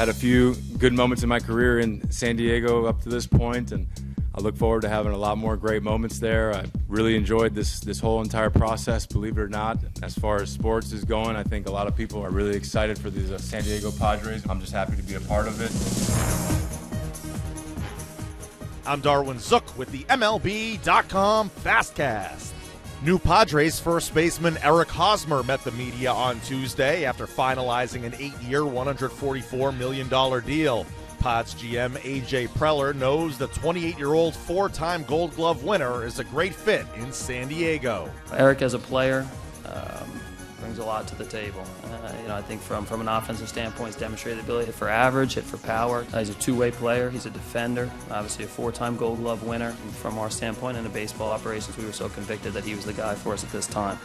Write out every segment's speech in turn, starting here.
had a few good moments in my career in San Diego up to this point, and I look forward to having a lot more great moments there. I really enjoyed this this whole entire process, believe it or not. As far as sports is going, I think a lot of people are really excited for these uh, San Diego Padres. I'm just happy to be a part of it. I'm Darwin Zook with the MLB.com Fastcast. New Padres first baseman Eric Hosmer met the media on Tuesday after finalizing an eight year, $144 million deal. Pads GM AJ Preller knows the 28 year old four time Gold Glove winner is a great fit in San Diego. Eric, as a player, um, a lot to the table. Uh, you know, I think from, from an offensive standpoint, he's demonstrated ability hit for average, hit for power. Uh, he's a two-way player. He's a defender. Obviously, a four-time Gold Glove winner. And from our standpoint in the baseball operations, we were so convicted that he was the guy for us at this time.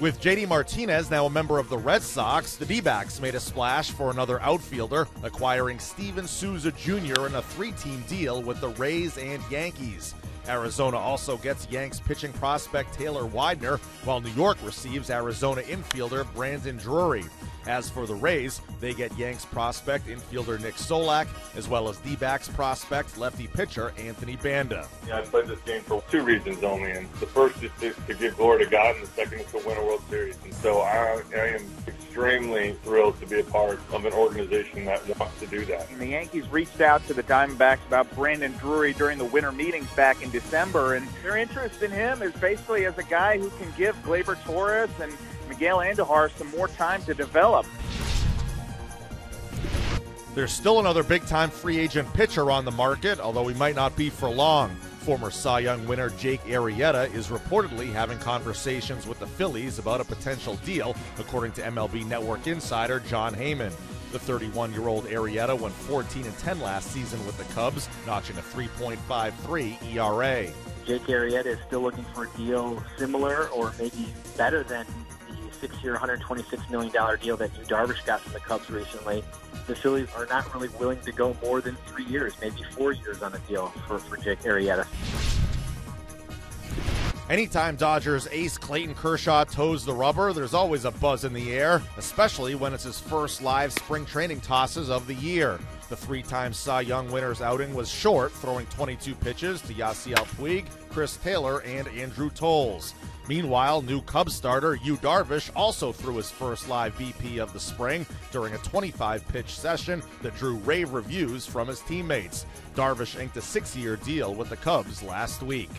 With JD Martinez now a member of the Red Sox, the D backs made a splash for another outfielder, acquiring Steven Souza Jr. in a three team deal with the Rays and Yankees. Arizona also gets Yanks pitching prospect Taylor Widener, while New York receives Arizona infielder Brandon Drury. As for the Rays, they get Yanks prospect infielder Nick Solak, as well as D prospect lefty pitcher Anthony Banda. Yeah, I played this game for two reasons only, and the first is to give glory to God, and the second is to win a World Series. And so I, I am extremely thrilled to be a part of an organization that wants to do that. And the Yankees reached out to the Diamondbacks about Brandon Drury during the winter meetings back in December, and their interest in him is basically as a guy who can give Gleyber Torres and Miguel Andujar some more time to develop. There's still another big time free agent pitcher on the market, although he might not be for long. Former Cy Young winner Jake Arrieta is reportedly having conversations with the Phillies about a potential deal, according to MLB Network insider Jon Heyman. The 31 year old Arrieta went 14 and 10 last season with the Cubs, notching a 3.53 ERA. Jake Arrieta is still looking for a deal similar or maybe better than six-year, $126 million deal that Yu Darvish got from the Cubs recently. The Phillies are not really willing to go more than three years, maybe four years on a deal for, for Jake Arrieta. Anytime Dodgers ace Clayton Kershaw toes the rubber, there's always a buzz in the air, especially when it's his first live spring training tosses of the year. The three time Cy Young winner's outing was short, throwing 22 pitches to Yasiel Puig, Chris Taylor, and Andrew Toles. Meanwhile, new Cubs starter Yu Darvish also threw his first live BP of the spring during a 25 pitch session that drew rave reviews from his teammates. Darvish inked a six year deal with the Cubs last week.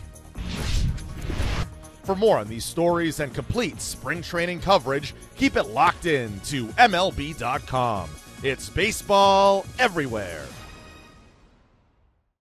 For more on these stories and complete spring training coverage, keep it locked in to MLB.com. It's baseball everywhere.